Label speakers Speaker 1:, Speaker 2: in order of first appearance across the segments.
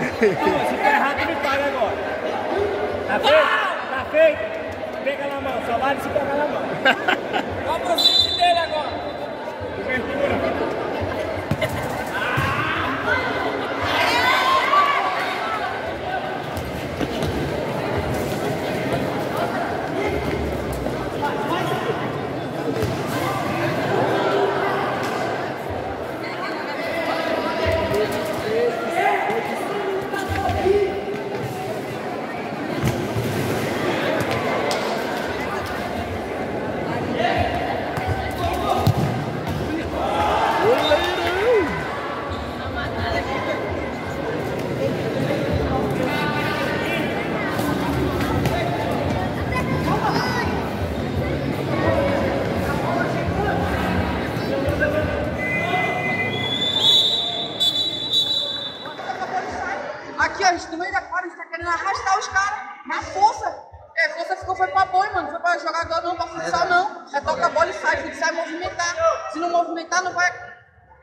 Speaker 1: Se tá errado, me paga agora. Tá feito? Tá feito? Pega na mão, só vale se pegar na mão. Qual o dele agora?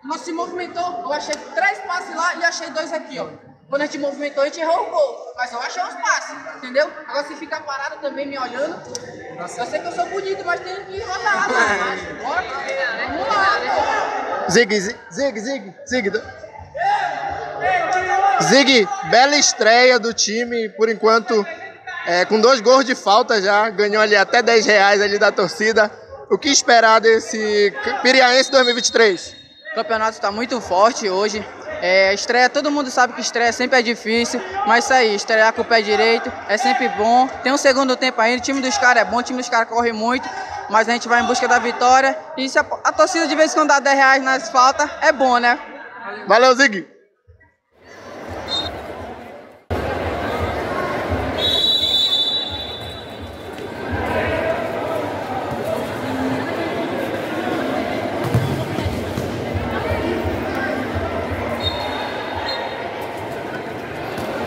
Speaker 1: Nós se movimentou, eu achei três passes lá e achei dois aqui, ó. Quando a gente movimentou, a gente errou o gol. Mas eu achei uns passes, entendeu? Agora se ficar parado também me olhando. Eu sei que eu sou bonito, mas tem que rodar, mano. Bora, vamos lá,
Speaker 2: Zig, Zig, Zig, Zig. Zig, bela estreia do time, por enquanto, é, com dois gols de falta já, ganhou ali até 10 reais ali da torcida. O que esperar desse Piriaense 2023?
Speaker 3: O campeonato está muito forte hoje. É, estreia, todo mundo sabe que estreia sempre é difícil, mas isso aí, estrear com o pé direito é sempre bom. Tem um segundo tempo ainda, o time dos caras é bom, o time dos caras corre muito, mas a gente vai em busca da vitória. E se a, a torcida de vez em quando dá 10 reais nas faltas, é bom, né?
Speaker 2: Valeu, Zig!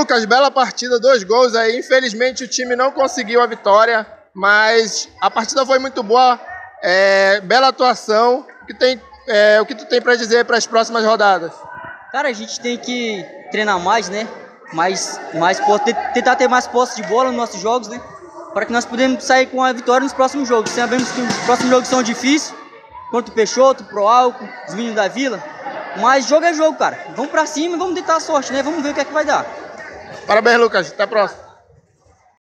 Speaker 2: Lucas, bela partida, dois gols aí. Infelizmente o time não conseguiu a vitória, mas a partida foi muito boa. É, bela atuação. O que, tem, é, o que tu tem para dizer para as próximas rodadas?
Speaker 4: Cara, a gente tem que treinar mais, né? Mais, mais, tentar ter mais posse de bola nos nossos jogos, né? Para que nós podemos sair com a vitória nos próximos jogos. Sabemos que os próximos jogos são difíceis, contra o Peixoto, Pro Álcool, os meninos da Vila. Mas jogo é jogo, cara. Vamos para cima vamos tentar a sorte, né? Vamos ver o que é que vai dar.
Speaker 2: Parabéns, Lucas. Até a próxima.